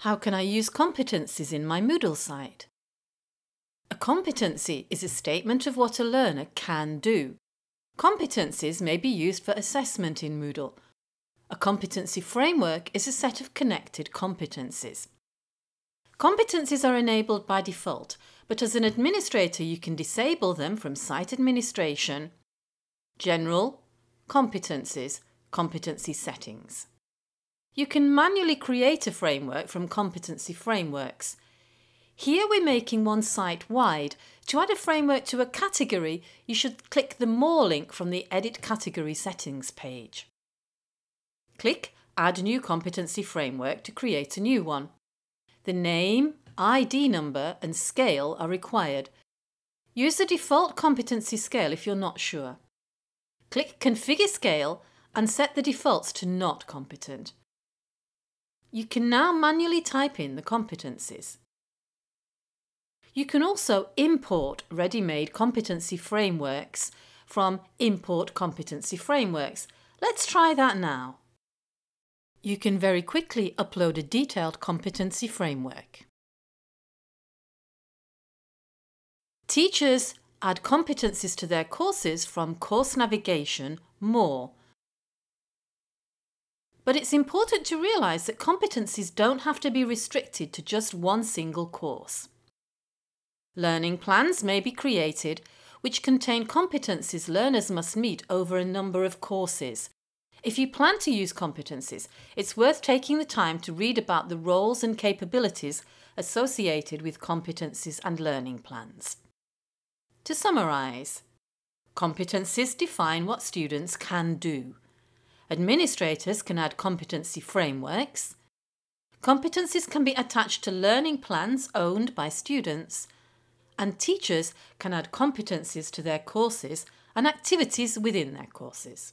How can I use competencies in my Moodle site? A competency is a statement of what a learner can do. Competencies may be used for assessment in Moodle. A competency framework is a set of connected competencies. Competencies are enabled by default, but as an administrator you can disable them from Site Administration, General, Competencies, Competency Settings. You can manually create a framework from competency frameworks. Here we're making one site wide. To add a framework to a category, you should click the More link from the Edit Category Settings page. Click Add New Competency Framework to create a new one. The name, ID number and scale are required. Use the default competency scale if you're not sure. Click Configure Scale and set the defaults to Not Competent. You can now manually type in the competencies. You can also import ready-made competency frameworks from Import Competency Frameworks. Let's try that now. You can very quickly upload a detailed competency framework. Teachers add competencies to their courses from Course Navigation More. But it's important to realise that competencies don't have to be restricted to just one single course. Learning plans may be created which contain competencies learners must meet over a number of courses, if you plan to use competencies, it's worth taking the time to read about the roles and capabilities associated with competencies and learning plans. To summarise, competencies define what students can do. Administrators can add competency frameworks. Competencies can be attached to learning plans owned by students. And teachers can add competencies to their courses and activities within their courses.